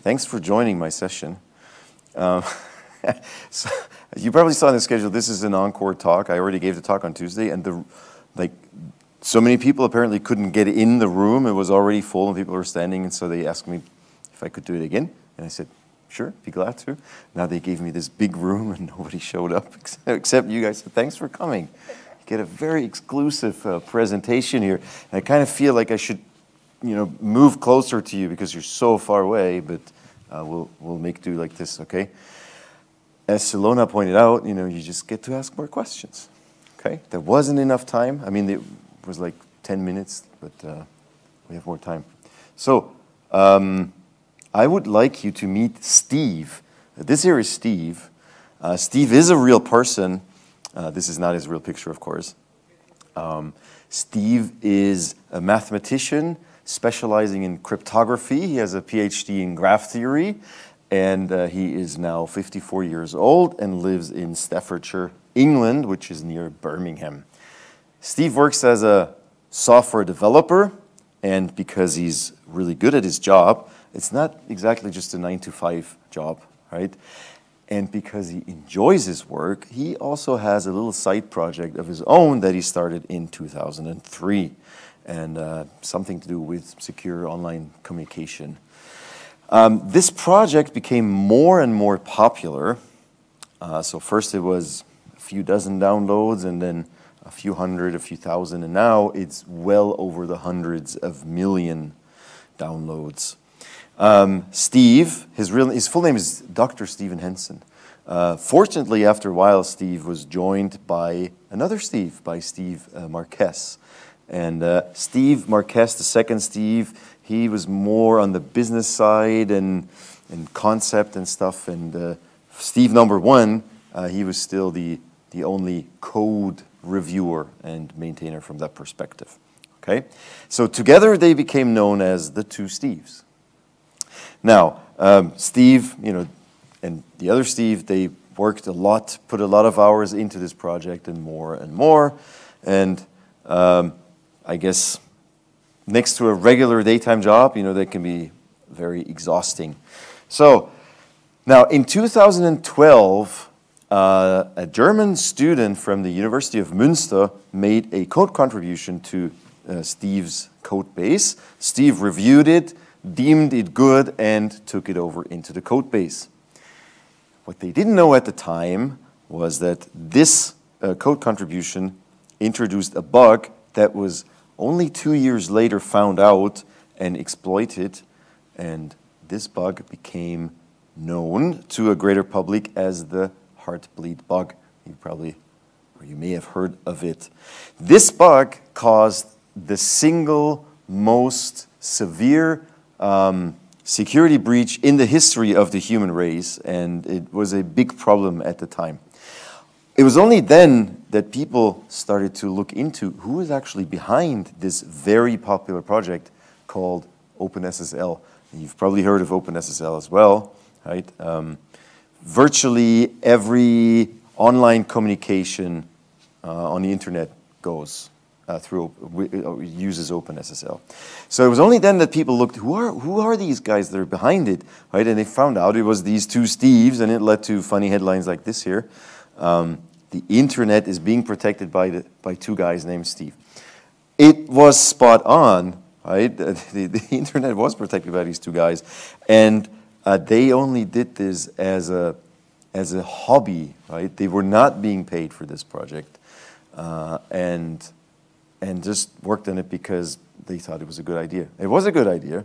Thanks for joining my session. Um, so you probably saw in the schedule, this is an encore talk. I already gave the talk on Tuesday, and the like. So many people apparently couldn't get in the room. It was already full, and people were standing, and so they asked me if I could do it again, and I said, "Sure, be glad to." Now they gave me this big room, and nobody showed up except you guys. So thanks for coming. You get a very exclusive uh, presentation here, and I kind of feel like I should you know, move closer to you because you're so far away, but uh, we'll, we'll make do like this, okay? As Silona pointed out, you know, you just get to ask more questions, okay? There wasn't enough time. I mean, it was like 10 minutes, but uh, we have more time. So, um, I would like you to meet Steve. This here is Steve. Uh, Steve is a real person. Uh, this is not his real picture, of course. Um, Steve is a mathematician specializing in cryptography. He has a PhD in graph theory, and uh, he is now 54 years old and lives in Staffordshire, England, which is near Birmingham. Steve works as a software developer, and because he's really good at his job, it's not exactly just a nine to five job, right? And because he enjoys his work, he also has a little side project of his own that he started in 2003 and uh, something to do with secure online communication. Um, this project became more and more popular. Uh, so first it was a few dozen downloads and then a few hundred, a few thousand, and now it's well over the hundreds of million downloads. Um, Steve, his, real, his full name is Dr. Stephen Henson. Uh, fortunately, after a while, Steve was joined by another Steve, by Steve uh, Marquess. And uh, Steve Marquess, the second Steve, he was more on the business side and, and concept and stuff. And uh, Steve number one, uh, he was still the, the only code reviewer and maintainer from that perspective. Okay? So together they became known as the two Steves. Now, um, Steve, you know, and the other Steve, they worked a lot, put a lot of hours into this project and more and more. And um, I guess, next to a regular daytime job, you know, that can be very exhausting. So, now in 2012, uh, a German student from the University of Münster made a code contribution to uh, Steve's code base. Steve reviewed it, deemed it good, and took it over into the code base. What they didn't know at the time was that this uh, code contribution introduced a bug that was only two years later found out and exploited, and this bug became known to a greater public as the heartbleed bug. You probably, or you may have heard of it. This bug caused the single most severe um, security breach in the history of the human race, and it was a big problem at the time. It was only then that people started to look into who is actually behind this very popular project called OpenSSL. You've probably heard of OpenSSL as well, right? Um, virtually every online communication uh, on the internet goes uh, through uh, uses OpenSSL. So it was only then that people looked, who are who are these guys that are behind it, right? And they found out it was these two Steves, and it led to funny headlines like this here. Um, the internet is being protected by, the, by two guys named Steve. It was spot on, right? The, the internet was protected by these two guys. And uh, they only did this as a, as a hobby, right? They were not being paid for this project. Uh, and, and just worked on it because they thought it was a good idea. It was a good idea.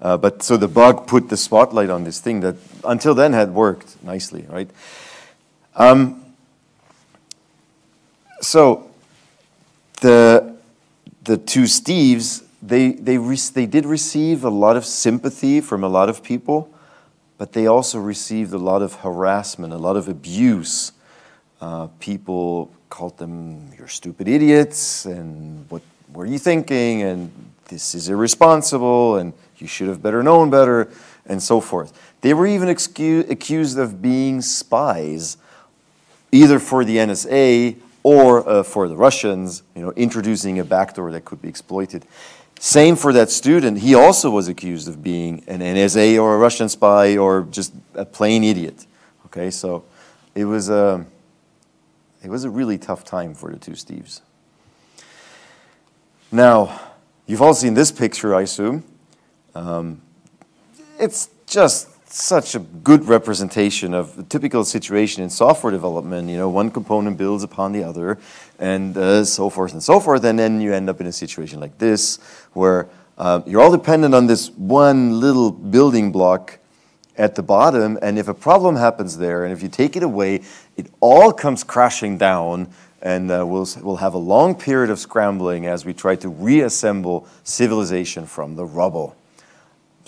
Uh, but so the bug put the spotlight on this thing that until then had worked nicely, right? Um, so the the two Steves, they they they did receive a lot of sympathy from a lot of people, but they also received a lot of harassment, a lot of abuse. Uh, people called them "you're stupid idiots" and "what were you thinking?" and "this is irresponsible" and "you should have better known better" and so forth. They were even accused of being spies, either for the NSA or uh, for the Russians, you know, introducing a backdoor that could be exploited. Same for that student. He also was accused of being an NSA or a Russian spy or just a plain idiot. Okay, so it was a, it was a really tough time for the two Steves. Now, you've all seen this picture, I assume. Um, it's just such a good representation of the typical situation in software development. You know, one component builds upon the other, and uh, so forth and so forth. And then you end up in a situation like this, where uh, you're all dependent on this one little building block at the bottom. And if a problem happens there, and if you take it away, it all comes crashing down. And uh, we'll, we'll have a long period of scrambling as we try to reassemble civilization from the rubble.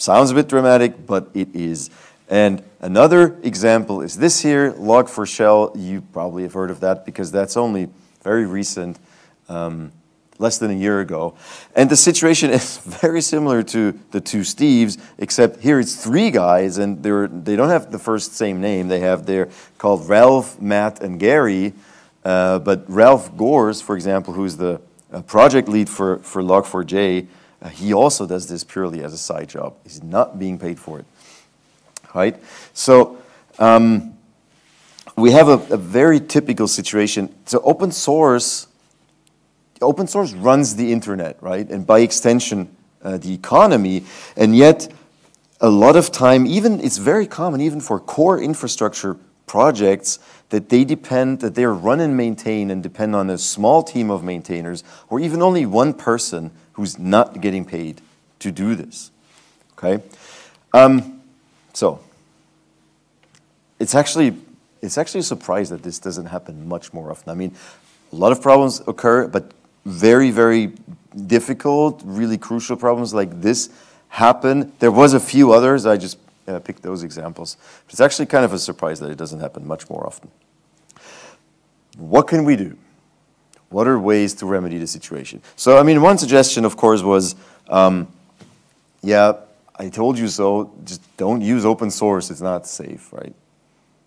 Sounds a bit dramatic, but it is. And another example is this here, Log4Shell. You probably have heard of that because that's only very recent, um, less than a year ago. And the situation is very similar to the two Steves, except here it's three guys, and they're, they don't have the first same name. They have, they're called Ralph, Matt, and Gary. Uh, but Ralph Goers, for example, who's the uh, project lead for, for Log4j, uh, he also does this purely as a side job. He's not being paid for it. Right? So um, we have a, a, very typical situation. So open source, open source runs the internet, right? And by extension, uh, the economy. And yet, a lot of time, even it's very common, even for core infrastructure projects, that they depend, that they're run and maintained and depend on a small team of maintainers, or even only one person who's not getting paid to do this. Okay? Um, so, it's actually, it's actually a surprise that this doesn't happen much more often. I mean, a lot of problems occur, but very, very difficult, really crucial problems like this happen. There was a few others, I just uh, picked those examples. But it's actually kind of a surprise that it doesn't happen much more often. What can we do? What are ways to remedy the situation? So, I mean, one suggestion, of course, was, um, yeah, I told you so, just don't use open source, it's not safe, right?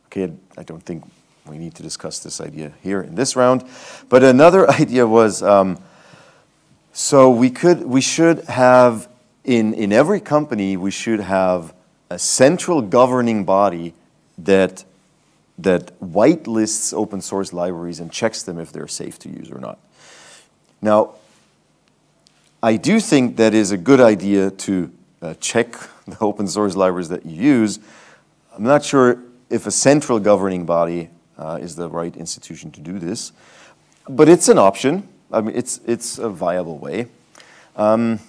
Okay, I don't think we need to discuss this idea here in this round. But another idea was, um, so we could, we should have, in, in every company, we should have a central governing body that that whitelists open source libraries and checks them if they're safe to use or not. Now, I do think that is a good idea to uh, check the open source libraries that you use. I'm not sure if a central governing body uh, is the right institution to do this, but it's an option. I mean, it's, it's a viable way. Um,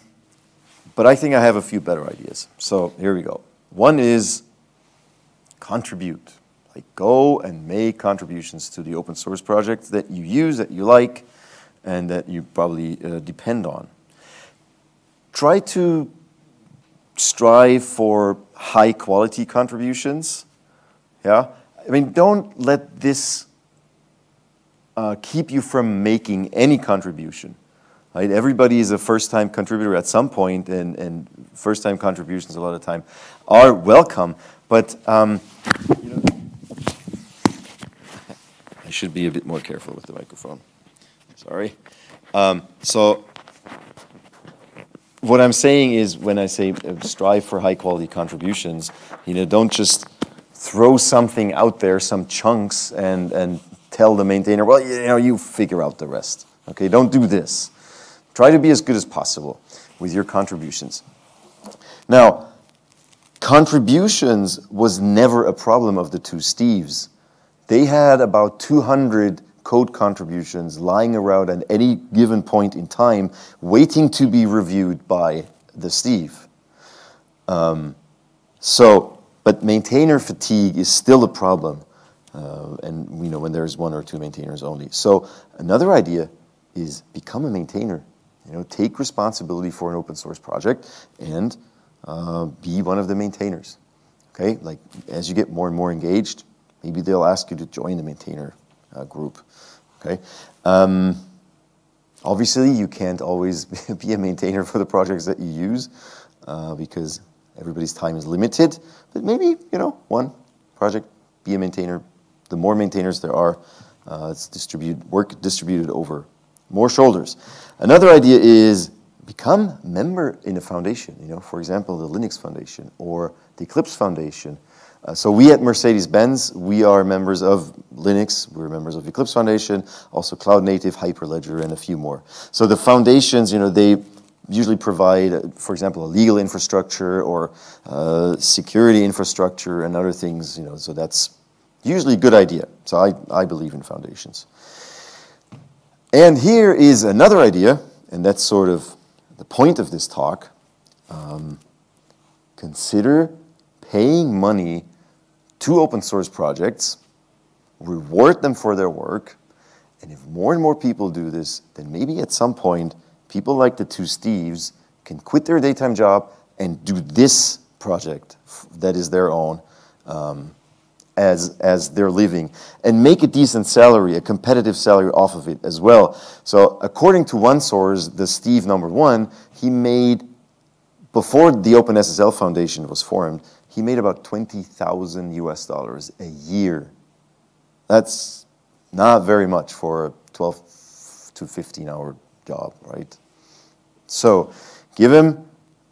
but I think I have a few better ideas. So here we go. One is contribute. Like go and make contributions to the open source projects that you use, that you like, and that you probably uh, depend on. Try to strive for high quality contributions. Yeah, I mean, don't let this uh, keep you from making any contribution. Right? Everybody is a first-time contributor at some point, and, and first-time contributions a lot of time are welcome. But um, should be a bit more careful with the microphone. Sorry. Um, so what I'm saying is when I say uh, strive for high quality contributions, you know, don't just throw something out there, some chunks, and, and tell the maintainer, well, you know, you figure out the rest. Okay, don't do this. Try to be as good as possible with your contributions. Now, contributions was never a problem of the two Steves. They had about 200 code contributions lying around at any given point in time, waiting to be reviewed by the Steve. Um, so, but maintainer fatigue is still a problem, uh, and you know when there's one or two maintainers only. So another idea is become a maintainer. You know, take responsibility for an open source project and uh, be one of the maintainers. Okay, like as you get more and more engaged, Maybe they'll ask you to join the maintainer uh, group. Okay. Um, obviously, you can't always be a maintainer for the projects that you use uh, because everybody's time is limited. But maybe you know one project, be a maintainer. The more maintainers there are, uh, it's distribute work distributed over more shoulders. Another idea is become member in a foundation, you know, for example, the Linux Foundation or the Eclipse Foundation. Uh, so we at Mercedes-Benz, we are members of Linux, we're members of Eclipse Foundation, also Cloud Native, Hyperledger, and a few more. So the foundations, you know, they usually provide, for example, a legal infrastructure or uh, security infrastructure and other things, you know, so that's usually a good idea. So I, I believe in foundations. And here is another idea, and that's sort of the point of this talk. Um, consider paying money to open source projects, reward them for their work, and if more and more people do this, then maybe at some point, people like the two Steves can quit their daytime job and do this project that is their own um, as, as their living and make a decent salary, a competitive salary off of it as well. So according to one source, the Steve number one, he made, before the OpenSSL Foundation was formed, he made about 20,000 US dollars a year. That's not very much for a 12 to 15 hour job, right? So give him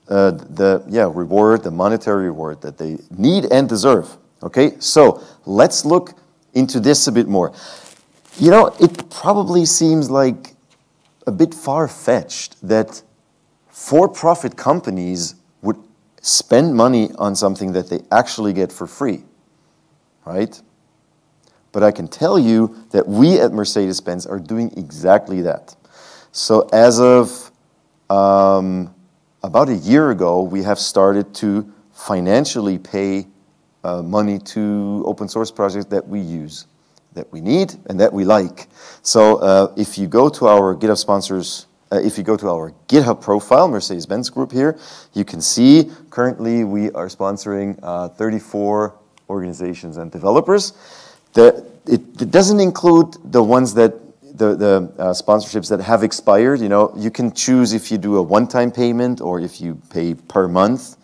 uh, the yeah reward, the monetary reward that they need and deserve. Okay, so let's look into this a bit more. You know, it probably seems like a bit far fetched that for profit companies spend money on something that they actually get for free, right? But I can tell you that we at Mercedes Benz are doing exactly that. So, as of um, about a year ago, we have started to financially pay uh, money to open source projects that we use, that we need, and that we like. So, uh, if you go to our GitHub sponsors uh, if you go to our GitHub profile, Mercedes-Benz Group here, you can see currently we are sponsoring uh, 34 organizations and developers. The, it, it, doesn't include the ones that the, the uh, sponsorships that have expired. You know, you can choose if you do a one-time payment or if you pay per month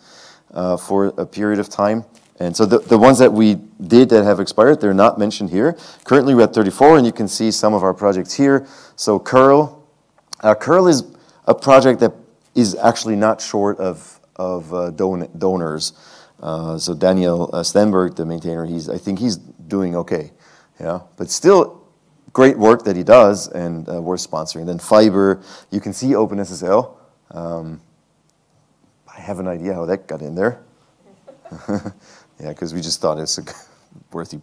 uh, for a period of time. And so the, the ones that we did that have expired, they're not mentioned here. Currently we're at 34 and you can see some of our projects here. So curl, uh, curl is a project that is actually not short of, of uh, don donors. Uh, so Daniel uh, Stenberg, the maintainer, he's, I think he's doing okay. Yeah, but still great work that he does and uh, worth sponsoring. Then Fiber, you can see OpenSSL. Um, I have an idea how that got in there. yeah, because we just thought it's a worthy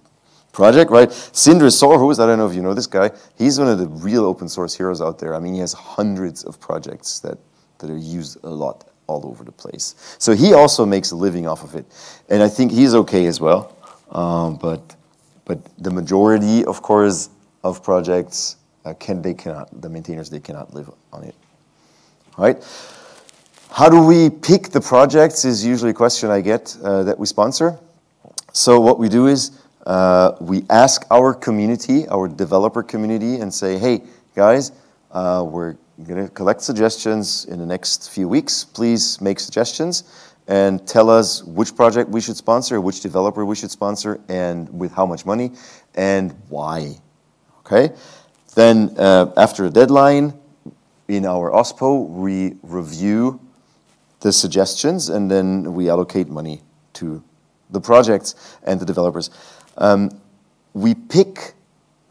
project, right? Sindre Sorhus, I don't know if you know this guy, he's one of the real open source heroes out there. I mean, he has hundreds of projects that, that are used a lot all over the place. So he also makes a living off of it. And I think he's okay as well. Um, but, but the majority, of course, of projects, uh, can, they cannot, the maintainers, they cannot live on it. Right? How do we pick the projects is usually a question I get uh, that we sponsor. So what we do is uh, we ask our community, our developer community, and say, hey, guys, uh, we're going to collect suggestions in the next few weeks. Please make suggestions and tell us which project we should sponsor, which developer we should sponsor, and with how much money, and why. Okay? Then, uh, after a deadline, in our OSPO, we review the suggestions and then we allocate money to the projects and the developers um, we pick,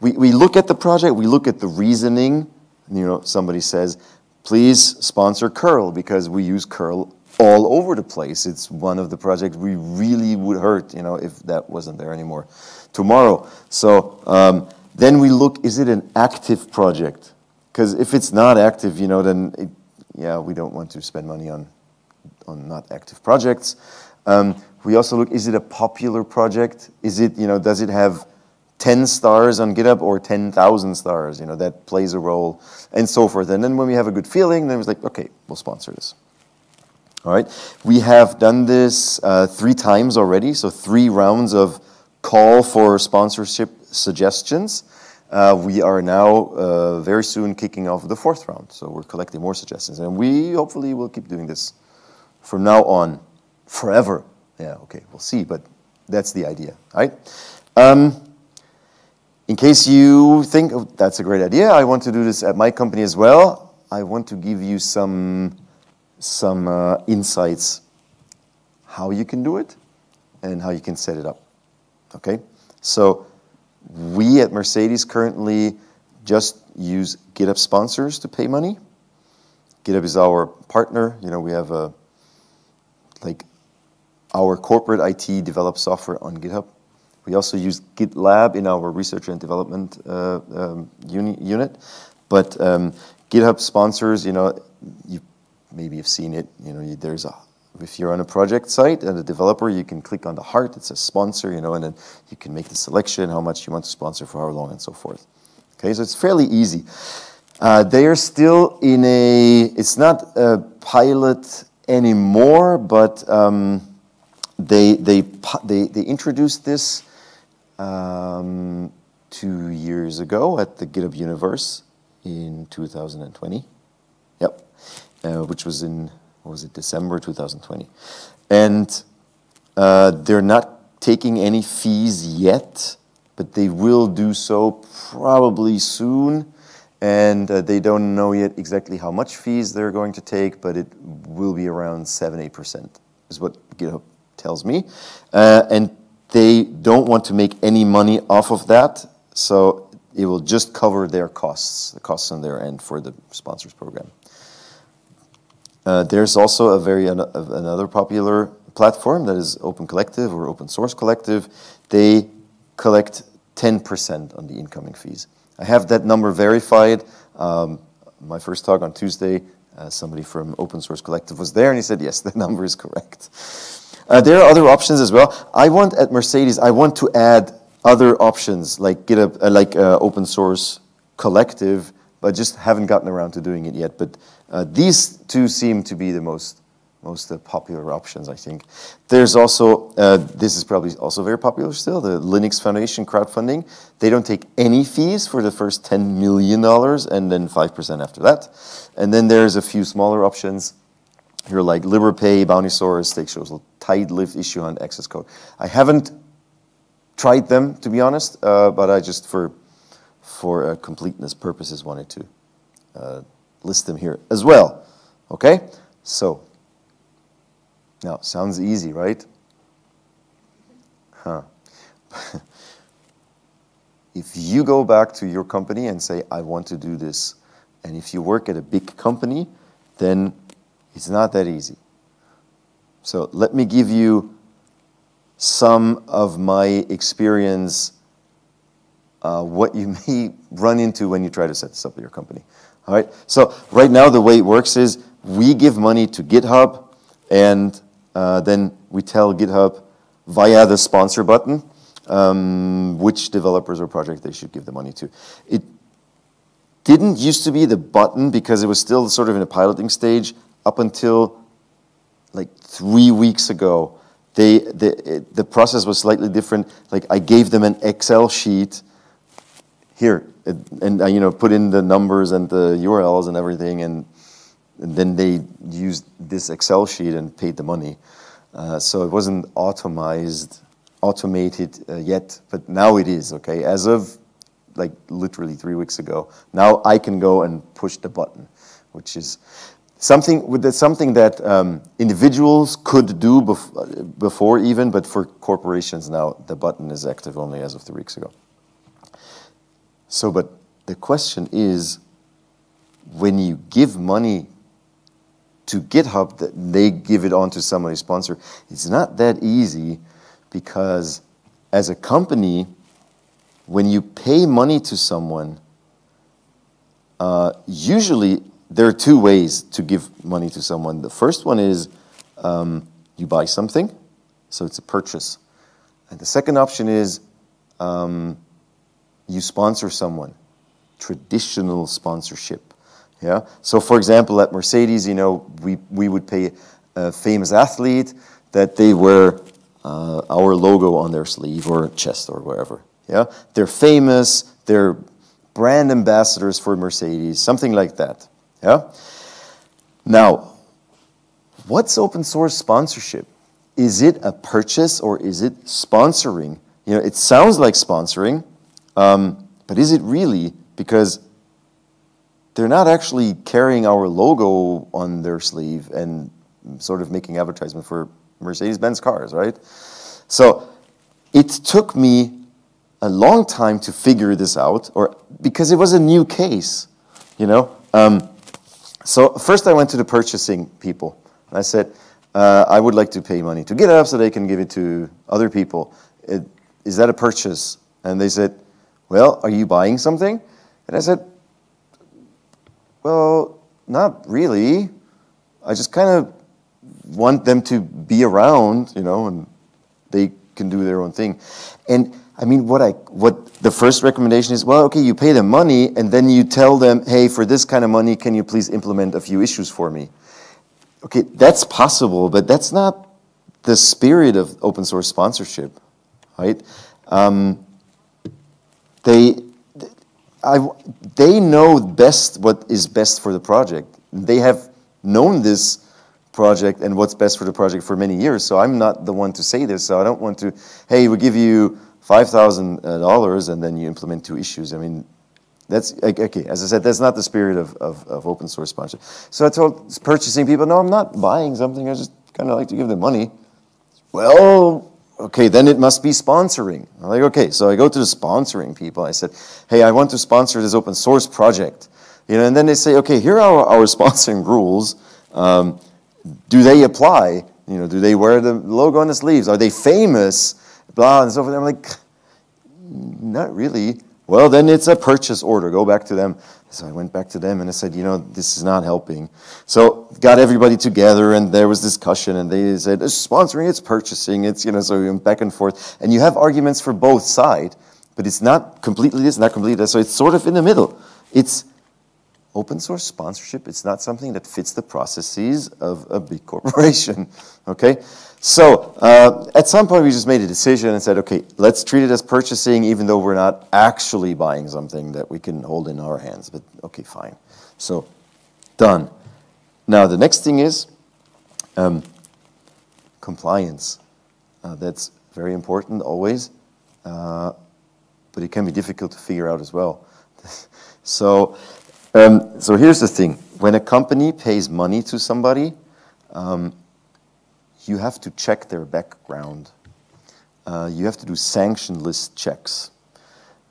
we, we look at the project, we look at the reasoning. You know, somebody says, please sponsor curl because we use curl all over the place. It's one of the projects we really would hurt, you know, if that wasn't there anymore tomorrow. So um, then we look, is it an active project? Because if it's not active, you know, then it, yeah, we don't want to spend money on, on not active projects. Um, we also look, is it a popular project? Is it, you know, does it have 10 stars on GitHub or 10,000 stars? You know, that plays a role and so forth. And then when we have a good feeling, then it's like, okay, we'll sponsor this. All right, we have done this uh, three times already, so three rounds of call for sponsorship suggestions. Uh, we are now uh, very soon kicking off the fourth round, so we're collecting more suggestions, and we hopefully will keep doing this from now on, forever. Yeah, okay, we'll see, but that's the idea, right? Um, in case you think oh, that's a great idea, I want to do this at my company as well. I want to give you some some uh, insights how you can do it and how you can set it up. Okay? So we at Mercedes currently just use GitHub sponsors to pay money. GitHub is our partner. You know, we have a like our corporate IT develops software on GitHub. We also use GitLab in our research and development uh, um, uni unit. But um, GitHub sponsors, you know, you maybe you've seen it. You know, you, there's a if you're on a project site and a developer, you can click on the heart. It says sponsor, you know, and then you can make the selection, how much you want to sponsor for how long, and so forth. Okay, so it's fairly easy. Uh, they are still in a. It's not a pilot anymore, but um, they they they they introduced this um, two years ago at the GitHub Universe in 2020. Yep, uh, which was in what was it December 2020, and uh, they're not taking any fees yet, but they will do so probably soon. And uh, they don't know yet exactly how much fees they're going to take, but it will be around 7 8%, is what GitHub tells me. Uh, and they don't want to make any money off of that, so it will just cover their costs, the costs on their end for the sponsors program. Uh, there's also a very an, another popular platform that is Open Collective or Open Source Collective. They collect 10% on the incoming fees. I have that number verified. Um, my first talk on Tuesday, uh, somebody from Open Source Collective was there and he said, yes, the number is correct. Uh, there are other options as well. I want at Mercedes, I want to add other options like GitHub, uh, like uh, Open Source Collective, but just haven't gotten around to doing it yet. But uh, these two seem to be the most most uh, popular options, I think. There's also, uh, this is probably also very popular still, the Linux Foundation crowdfunding. They don't take any fees for the first $10 million and then 5% after that. And then there's a few smaller options here like Liberapay, Bounty Source, Stake Tidelift issue on access code. I haven't tried them, to be honest, uh, but I just, for, for uh, completeness purposes, wanted to uh, list them here as well. Okay? So, now, sounds easy, right? Huh. if you go back to your company and say, I want to do this, and if you work at a big company, then it's not that easy. So let me give you some of my experience, uh, what you may run into when you try to set this up at your company. All right. So right now the way it works is we give money to GitHub, and uh, then we tell GitHub via the sponsor button um, which developers or project they should give the money to. It didn't used to be the button because it was still sort of in a piloting stage up until like three weeks ago. They, the, the process was slightly different. Like I gave them an Excel sheet here, and, and uh, you know, put in the numbers and the URLs and everything, and and then they used this Excel sheet and paid the money. Uh, so it wasn't automized, automated uh, yet, but now it is, okay? As of like literally three weeks ago, now I can go and push the button, which is something, something that um, individuals could do bef before even, but for corporations now, the button is active only as of three weeks ago. So, but the question is, when you give money to GitHub that they give it on to somebody sponsor. It's not that easy because as a company, when you pay money to someone, uh, usually there are two ways to give money to someone. The first one is um, you buy something, so it's a purchase. And the second option is um, you sponsor someone, traditional sponsorship. Yeah. So, for example, at Mercedes, you know, we we would pay a famous athlete that they wear uh, our logo on their sleeve or chest or wherever. Yeah. They're famous. They're brand ambassadors for Mercedes, something like that. Yeah. Now, what's open source sponsorship? Is it a purchase or is it sponsoring? You know, it sounds like sponsoring, um, but is it really? Because they're not actually carrying our logo on their sleeve and sort of making advertisement for Mercedes-Benz cars, right? So it took me a long time to figure this out, or because it was a new case, you know. Um, so first I went to the purchasing people. And I said, uh, I would like to pay money to GitHub so they can give it to other people. It, is that a purchase? And they said, well, are you buying something? And I said, well, not really. I just kind of want them to be around, you know, and they can do their own thing. And I mean, what I what the first recommendation is, well, okay, you pay them money, and then you tell them, hey, for this kind of money, can you please implement a few issues for me? Okay, that's possible, but that's not the spirit of open source sponsorship, right? Um, they, I, they know best what is best for the project. They have known this project and what's best for the project for many years. So I'm not the one to say this. So I don't want to, hey, we give you $5,000 and then you implement two issues. I mean, that's, okay, as I said, that's not the spirit of, of, of open source sponsorship. So I told purchasing people, no, I'm not buying something. I just kind of like to give them money. Well, okay, then it must be sponsoring. I'm like, okay, so I go to the sponsoring people. I said, hey, I want to sponsor this open source project. You know, and then they say, okay, here are our, sponsoring rules. Um, do they apply? You know, do they wear the logo on the sleeves? Are they famous? Blah, and so forth. I'm like, not really. Well, then it's a purchase order. Go back to them. So I went back to them and I said, you know, this is not helping. So got everybody together and there was discussion and they said, it's sponsoring, it's purchasing, it's, you know, so we went back and forth. And you have arguments for both sides, but it's not completely this, not completely that. So it's sort of in the middle. It's open source sponsorship, it's not something that fits the processes of a big corporation, okay? So uh, at some point we just made a decision and said, okay, let's treat it as purchasing even though we're not actually buying something that we can hold in our hands, but okay, fine. So done. Now the next thing is um, compliance. Uh, that's very important always, uh, but it can be difficult to figure out as well. so um, so here's the thing. When a company pays money to somebody, um, you have to check their background. Uh, you have to do sanction list checks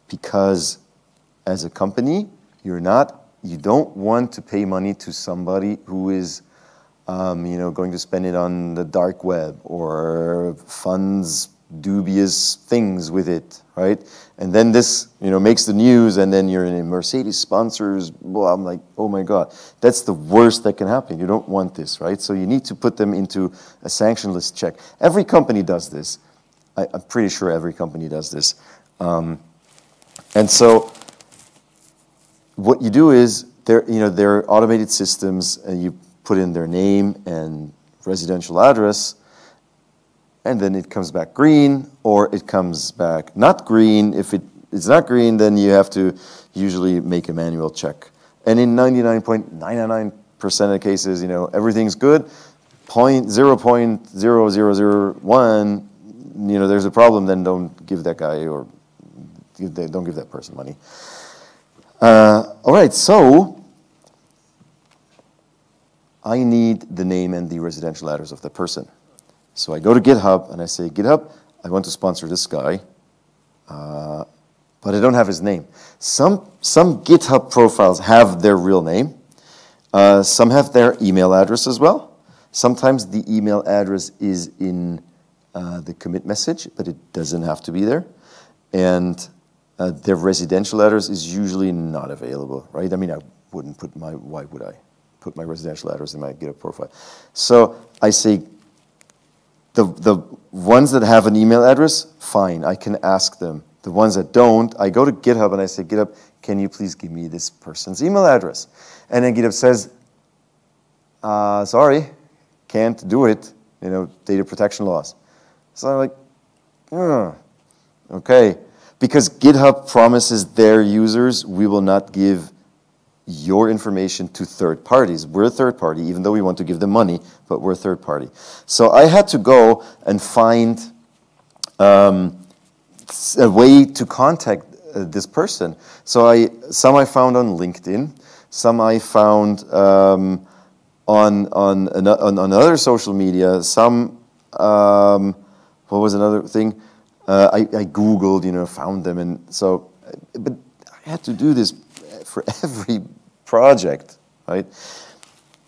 because as a company, you're not, you don't want to pay money to somebody who is, um, you know, going to spend it on the dark web or funds dubious things with it, right? And then this, you know, makes the news, and then you're in a Mercedes sponsors. Well, I'm like, oh my God, that's the worst that can happen. You don't want this, right? So you need to put them into a sanction list check. Every company does this. I, am pretty sure every company does this. Um, and so what you do is, there, you know, there are automated systems, and you put in their name and residential address, and then it comes back green, or it comes back not green. If it's not green, then you have to usually make a manual check. And in 99.99% of cases, you know, everything's good. Point, 0.0001, you know, there's a problem, then don't give that guy or don't give that person money. Uh, all right, so I need the name and the residential address of the person. So I go to GitHub and I say, GitHub, I want to sponsor this guy, uh, but I don't have his name. Some, some GitHub profiles have their real name. Uh, some have their email address as well. Sometimes the email address is in uh, the commit message, but it doesn't have to be there. And uh, their residential address is usually not available, right? I mean, I wouldn't put my, why would I put my residential address in my GitHub profile? So I say the, the ones that have an email address, fine, I can ask them. The ones that don't, I go to GitHub and I say, GitHub, can you please give me this person's email address? And then GitHub says, uh, sorry, can't do it, you know, data protection laws. So I'm like, hmm, okay. Because GitHub promises their users, we will not give your information to third parties. We're a third party, even though we want to give them money, but we're a third party. So I had to go and find um, a way to contact uh, this person. So I, some I found on LinkedIn, some I found um, on, on, on, other social media, some, um, what was another thing? Uh, I, I Googled, you know, found them, and so, but I had to do this for every project, right?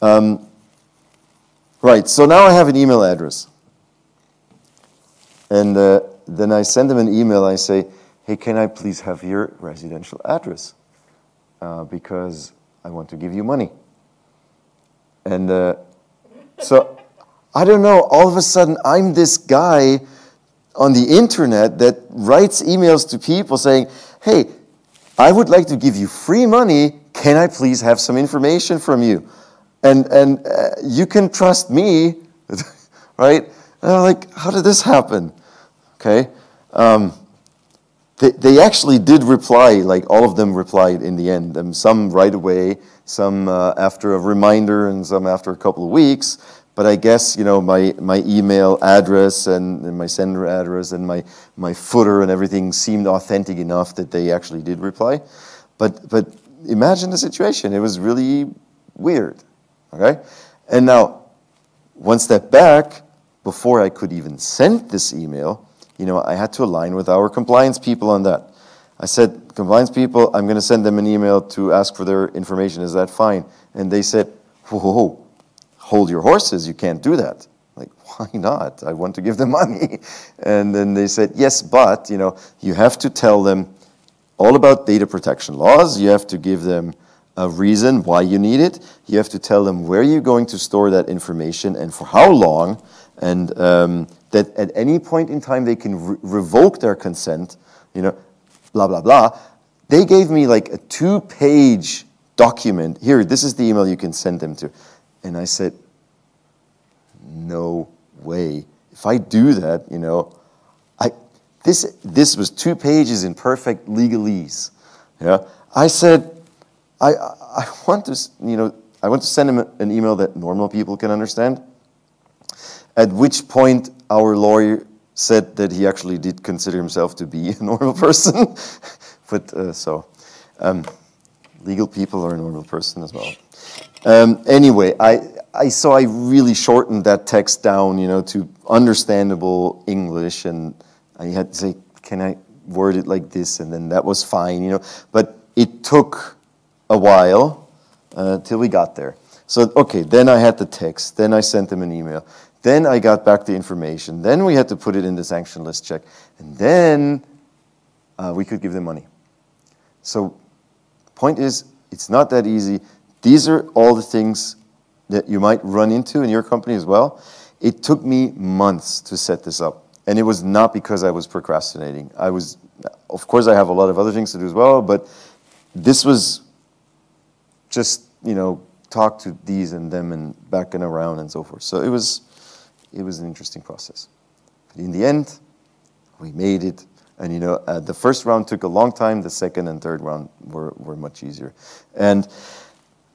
Um, right, so now I have an email address. And uh, then I send them an email, I say, hey, can I please have your residential address? Uh, because I want to give you money. And uh, so, I don't know, all of a sudden I'm this guy on the internet that writes emails to people saying, hey, I would like to give you free money. Can I please have some information from you? And, and uh, you can trust me, right? And I'm like, how did this happen? Okay. Um, they, they actually did reply, like all of them replied in the end. Um, some right away, some uh, after a reminder, and some after a couple of weeks. But I guess, you know, my, my email address and, and, my sender address and my, my footer and everything seemed authentic enough that they actually did reply. But, but imagine the situation. It was really weird, okay? And now, one step back, before I could even send this email, you know, I had to align with our compliance people on that. I said, compliance people, I'm going to send them an email to ask for their information. Is that fine? And they said, whoa, whoa, whoa hold your horses, you can't do that. Like, why not? I want to give them money. And then they said, yes, but, you know, you have to tell them all about data protection laws. You have to give them a reason why you need it. You have to tell them where you're going to store that information and for how long. And um, that at any point in time they can re revoke their consent, you know, blah, blah, blah. They gave me like a two page document. Here, this is the email you can send them to. And I said, no way. If I do that, you know, I, this, this was two pages in perfect legalese. Yeah. I said, I, I want to, you know, I want to send him an email that normal people can understand. At which point our lawyer said that he actually did consider himself to be a normal person. but uh, so, um, legal people are a normal person as well. Um, anyway, I, I so I really shortened that text down, you know, to understandable English, and I had to say, can I word it like this, and then that was fine, you know. But it took a while uh, till we got there. So okay, then I had the text, then I sent them an email, then I got back the information, then we had to put it in the sanction list check, and then uh, we could give them money. So point is, it's not that easy. These are all the things that you might run into in your company as well. It took me months to set this up. And it was not because I was procrastinating. I was, of course, I have a lot of other things to do as well, but this was just, you know, talk to these and them and back and around and so forth. So it was, it was an interesting process. But in the end, we made it. And you know, uh, the first round took a long time. The second and third round were, were much easier. And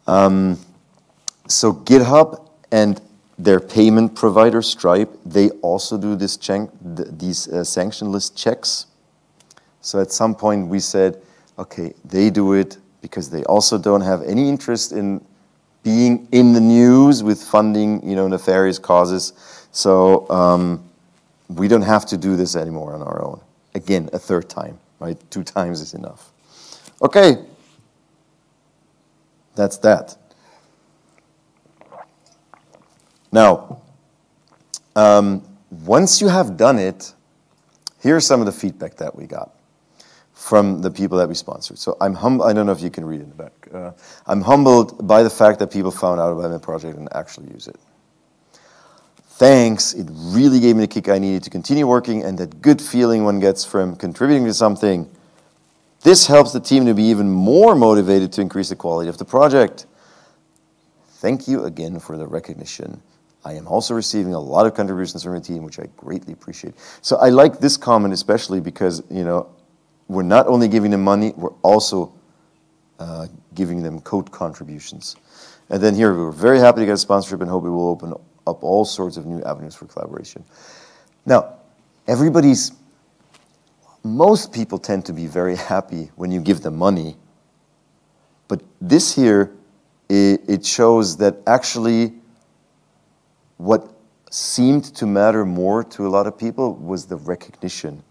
um, so GitHub and their payment provider, Stripe, they also do this check, these uh, sanction list checks. So at some point we said, okay, they do it because they also don't have any interest in being in the news with funding, you know, nefarious causes. So um, we don't have to do this anymore on our own. Again, a third time, right? Two times is enough. Okay, that's that. Now, um, once you have done it, here's some of the feedback that we got from the people that we sponsored. So I'm hum- I don't know if you can read in the back. Uh, I'm humbled by the fact that people found out about my project and actually use it. Thanks, it really gave me the kick I needed to continue working and that good feeling one gets from contributing to something. This helps the team to be even more motivated to increase the quality of the project. Thank you again for the recognition. I am also receiving a lot of contributions from your team, which I greatly appreciate. So I like this comment especially because, you know, we're not only giving them money, we're also uh, giving them code contributions. And then here, we're very happy to get a sponsorship and hope it will open up all sorts of new avenues for collaboration. Now, everybody's, most people tend to be very happy when you give them money. But this here it, it shows that actually what seemed to matter more to a lot of people was the recognition,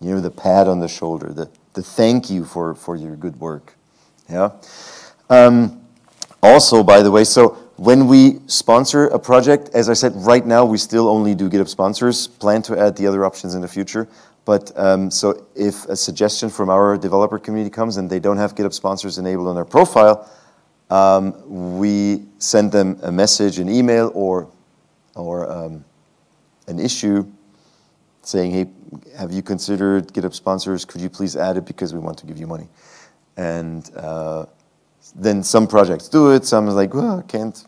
you know, the pat on the shoulder, the, the thank you for, for your good work. Yeah. Um, also, by the way, so when we sponsor a project, as I said, right now we still only do GitHub sponsors. Plan to add the other options in the future. But um, so if a suggestion from our developer community comes and they don't have GitHub sponsors enabled on their profile, um, we send them a message, an email, or or um, an issue saying, "Hey, have you considered GitHub sponsors? Could you please add it because we want to give you money?" And uh, then some projects do it. Some is like, "Well, can't,"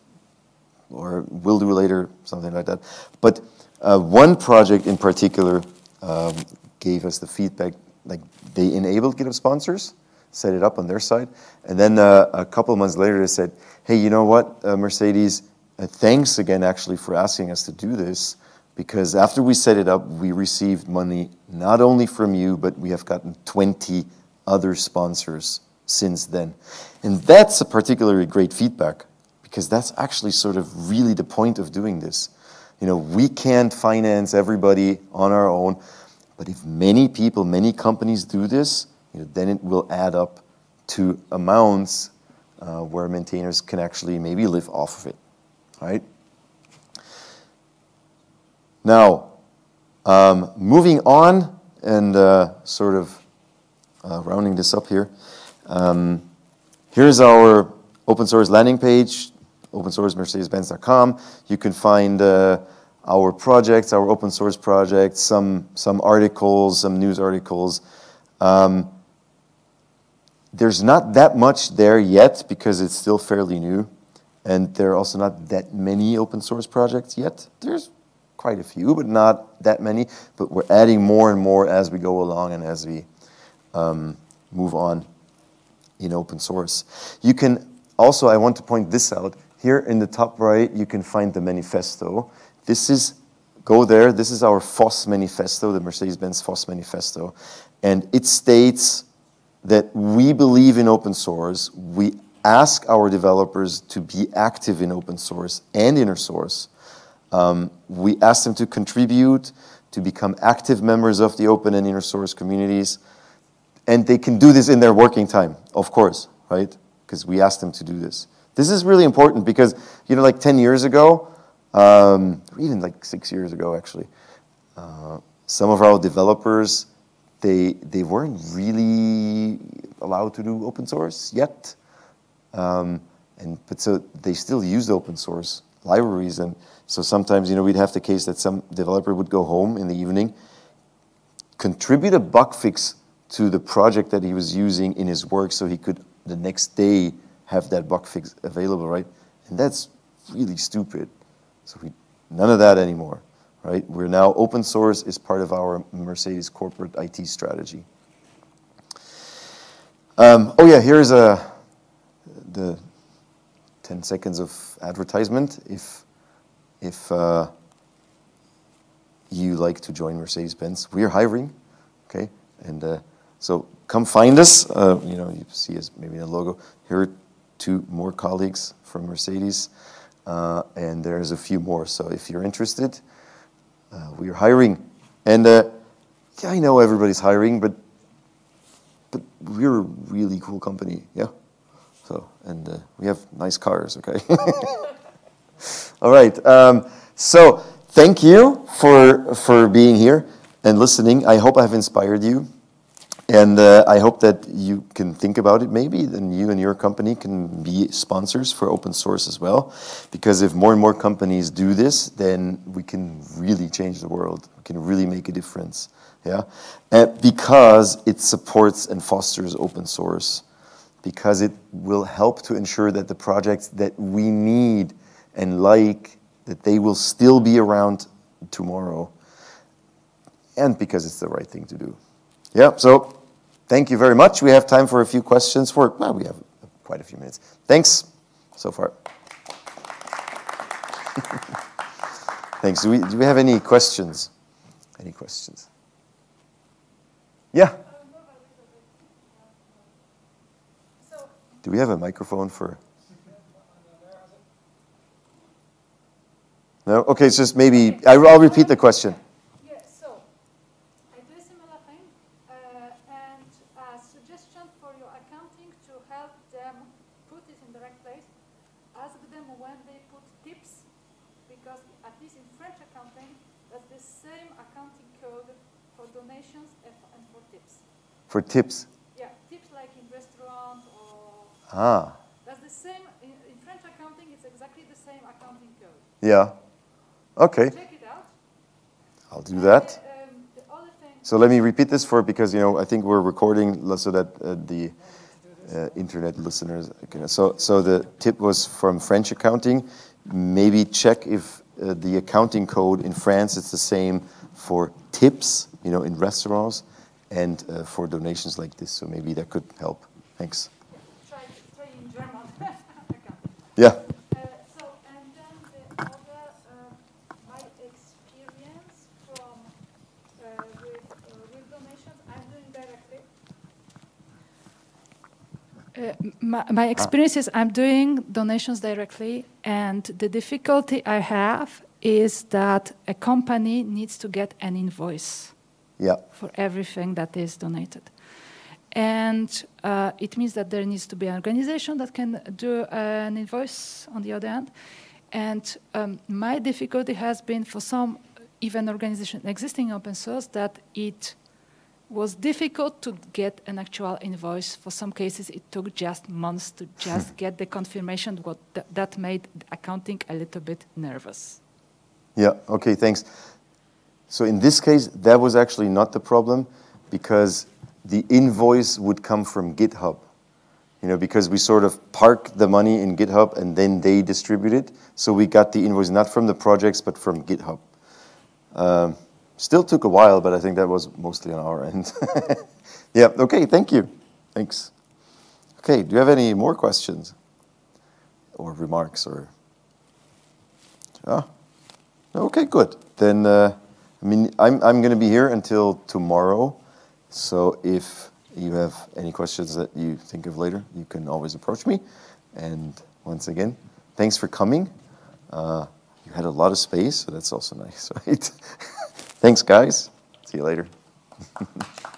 or "We'll do later," something like that. But uh, one project in particular um, gave us the feedback, like they enabled GitHub sponsors, set it up on their side, and then uh, a couple of months later they said, "Hey, you know what, uh, Mercedes? Uh, thanks again, actually, for asking us to do this." Because after we set it up, we received money not only from you, but we have gotten 20 other sponsors since then. And that's a particularly great feedback because that's actually sort of really the point of doing this. You know, we can't finance everybody on our own, but if many people, many companies do this, you know, then it will add up to amounts uh, where maintainers can actually maybe live off of it, right? Now, um, moving on and uh, sort of uh, rounding this up here. Um, here's our open source landing page, open source mercedes-benz.com. You can find uh, our projects, our open source projects, some, some articles, some news articles. Um, there's not that much there yet because it's still fairly new. And there are also not that many open source projects yet. There's quite a few, but not that many. But we're adding more and more as we go along and as we um, move on in open source. You can also, I want to point this out, here in the top right, you can find the manifesto. This is, go there, this is our FOSS manifesto, the Mercedes-Benz FOSS manifesto. And it states that we believe in open source. We ask our developers to be active in open source and inner source. Um, we ask them to contribute, to become active members of the open and inner source communities. And they can do this in their working time, of course, right? Because we ask them to do this. This is really important because, you know, like 10 years ago, um, even like six years ago, actually, uh, some of our developers, they, they weren't really allowed to do open source yet. Um, and, but so they still used open source libraries. And so sometimes, you know, we'd have the case that some developer would go home in the evening, contribute a bug fix to the project that he was using in his work so he could the next day have that bug fix available, right? And that's really stupid. So we, none of that anymore, right? We're now open source is part of our Mercedes corporate IT strategy. Um, oh yeah, here's a, the 10 seconds of advertisement. If, if uh, you like to join Mercedes-Benz, we're hiring, okay? And uh, so come find us. Uh, you know, you see us maybe in the logo. Here are two more colleagues from Mercedes, uh, and there's a few more. So if you're interested, uh, we are hiring. And uh, yeah, I know everybody's hiring, but but we're a really cool company, yeah. So and uh, we have nice cars, okay. All right. Um, so thank you for for being here and listening. I hope I've inspired you. And uh, I hope that you can think about it maybe, then you and your company can be sponsors for open source as well. Because if more and more companies do this, then we can really change the world. We can really make a difference. Yeah? And because it supports and fosters open source. Because it will help to ensure that the projects that we need and like, that they will still be around tomorrow. And because it's the right thing to do. Yeah, so Thank you very much. We have time for a few questions for, well, we have quite a few minutes. Thanks so far. Thanks. Do we, do we have any questions? Any questions? Yeah. Do we have a microphone for? No? Okay, it's just maybe, I'll repeat the question. For tips. Yeah, tips like in restaurant or Ah, that's the same in, in French accounting. It's exactly the same accounting code. yeah. Okay, Check it out. I'll do that. Um, the other thing. So let me repeat this for, because, you know, I think we're recording so that uh, the uh, internet listeners, can- so, so the tip was from French accounting. Maybe check if uh, the accounting code in France is the same for tips, you know, in restaurants, and uh, for donations like this. So maybe that could help. Thanks. Try, try in German accounting. Yeah. So, and then the other, my experience from, with, donations, I'm doing directly. Uh, my, my experience is I'm doing donations directly, and the difficulty I have is that a company needs to get an invoice Yeah. for everything that is donated. And uh, it means that there needs to be an organization that can do an invoice on the other end. And um, my difficulty has been for some even organization existing open source that it was difficult to get an actual invoice. For some cases, it took just months to just get the confirmation. What th- that made accounting a little bit nervous. Yeah, okay, thanks. So in this case, that was actually not the problem because the invoice would come from GitHub. You know, because we sort of park the money in GitHub and then they distribute it. So we got the invoice not from the projects, but from GitHub. Um, still took a while, but I think that was mostly on our end. yeah, okay, thank you. Thanks. Okay, do you have any more questions or remarks or? Ah, Okay, good. Then, uh, I mean, I'm, I'm going to be here until tomorrow. So if you have any questions that you think of later, you can always approach me. And once again, thanks for coming. Uh, you had a lot of space, so that's also nice, right? thanks, guys. See you later.